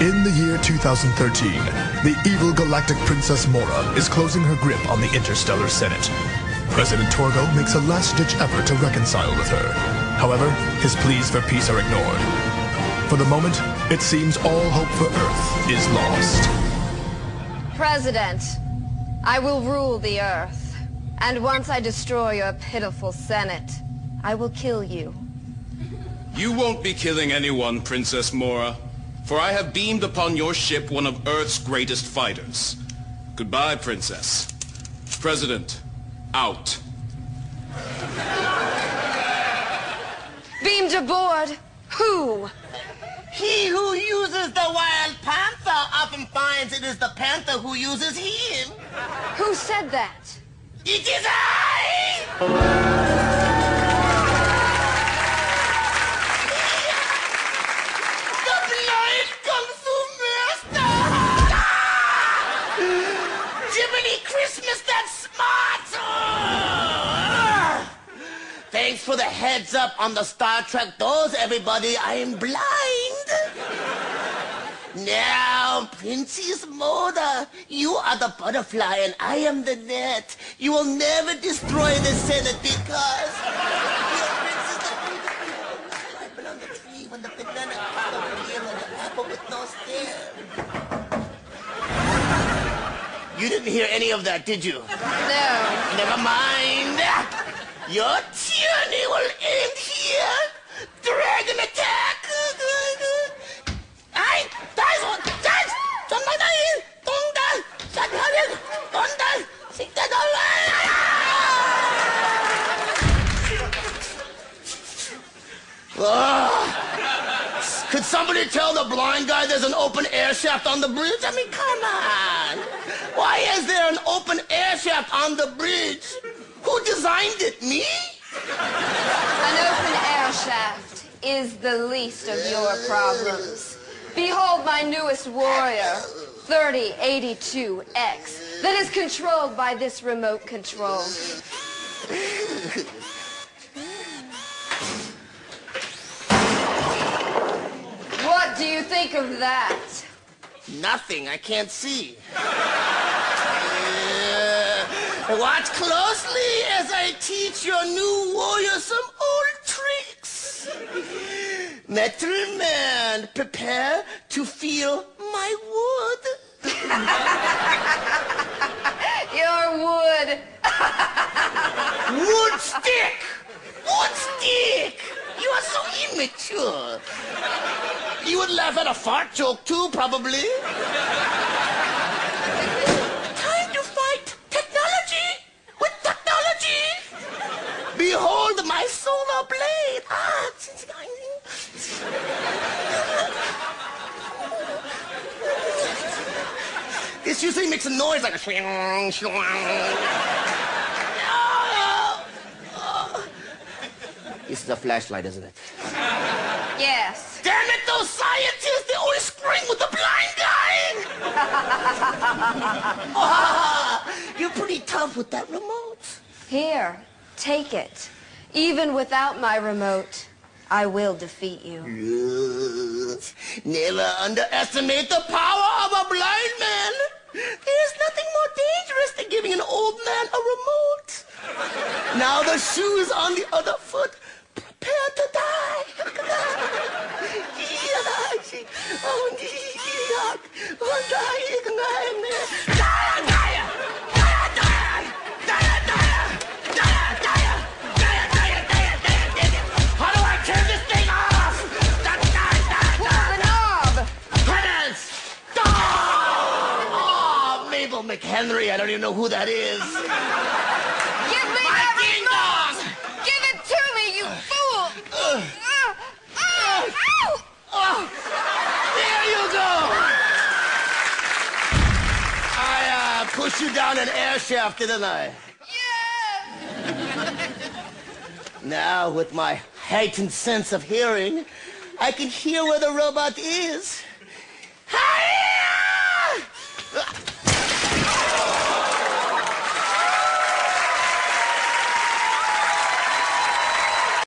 In the year 2013, the evil galactic Princess Mora is closing her grip on the Interstellar Senate. President Torgo makes a last-ditch effort to reconcile with her. However, his pleas for peace are ignored. For the moment, it seems all hope for Earth is lost. President, I will rule the Earth. And once I destroy your pitiful Senate, I will kill you. You won't be killing anyone, Princess Mora. For I have beamed upon your ship one of Earth's greatest fighters. Goodbye, Princess. President, out. Beamed aboard? Who? He who uses the wild panther often finds it is the panther who uses him. Who said that? It is I! Jiminy Christmas, that's smart! Thanks for the heads up on the Star Trek doors, everybody. I am blind. Now, Princess Moda, you are the butterfly and I am the net. You will never destroy the Senate because Princess the the the over here like an apple with no stem. You didn't hear any of that, did you? No. Never mind. Your tyranny will end here. Dragon attack. I, that's what, that's, don't die, don't. Ah! Could somebody tell the blind guy there's an open air shaft on the bridge? I mean, come on. Why is there an open air shaft on the bridge? Who designed it? Me? An open air shaft is the least of your problems. Behold my newest warrior, 3082X, that is controlled by this remote control. What do you think of that? Nothing. I can't see. Watch closely as I teach your new warrior some old tricks. Metal man, prepare to feel my wood. Your wood. Wood stick! Wood stick! You are so immature. You would laugh at a fart joke too, probably. This usually makes a noise like a swing, swing. This is a flashlight, isn't it? Yes. Damn it, those scientists, they always scream with the blind guy! You're pretty tough with that remote. Here, take it. Even without my remote, I will defeat you. Yes. Never underestimate the power of a blind man. There's nothing more dangerous than giving an old man a remote. Now the shoe is on the other foot. Prepare to die. How Mabel McHenry. I don't even know who that is. Give me My that ding dong! Give it to me, you fool! Ah, ah, ow! Oh, there you go. I uh, pushed you down an air shaft, didn't I? Yeah! Now, with my heightened sense of hearing, I can hear where the robot is. Hi!